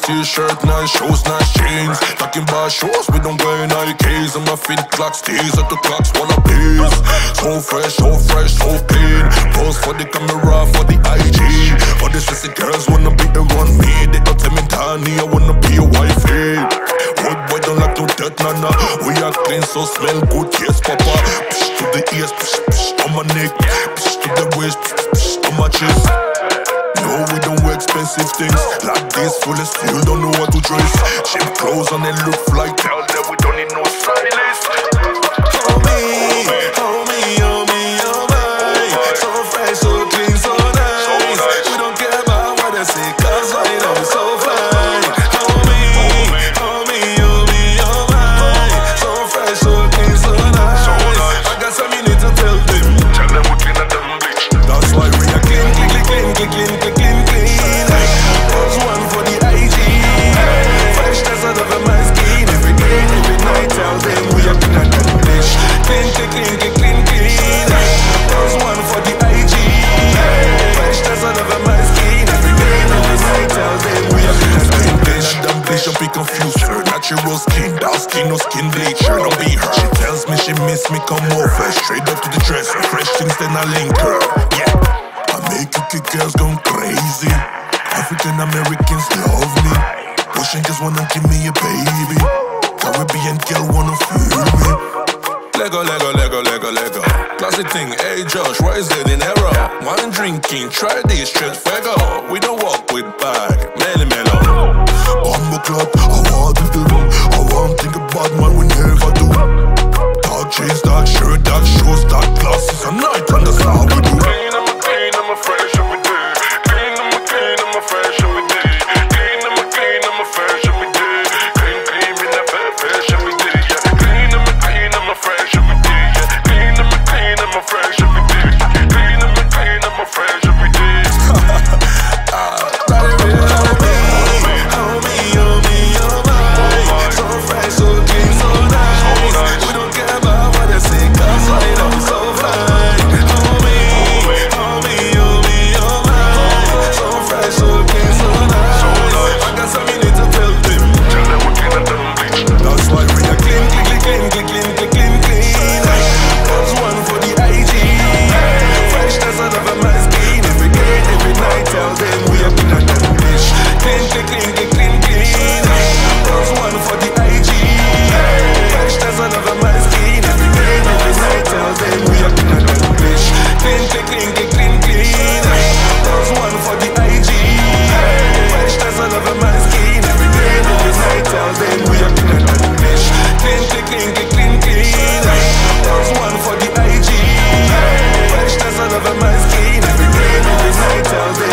t-shirt, nice shoes, nice jeans. Talking about shoes, we don't wear Nikes. And my feet clocks, tees at the clocks, wanna please. So fresh, so fresh, so clean. Pose for the camera, for the IG. All the sexy girls wanna be around me. They don't tell me, Danny, I wanna be your wifey. Old boy don't like no dirt, nana. We are clean, so smell good, yes, papa. Psh, to the ears, psh, psh, on my neck. Psh, to the waist, psh, psh, on my chest. We don't wear expensive things like this. Full of steel, don't know what to dress. Cheap clothes and they look like tell them we don't need no stylist. Natural skin, dark skin, no skin bleacher. Don't be her. She tells me she miss me, come over. Straight up to the dresser. Fresh things, then I link her. Yeah. I make you kick girls gone crazy. African Americans love me. Russian girls wanna give me a baby. Caribbean girl wanna feel me. Lego, Lego, Lego, Lego, Lego. Classic thing, hey Josh, why is it in error? Wine drinking, try this, straight fego. We don't walk every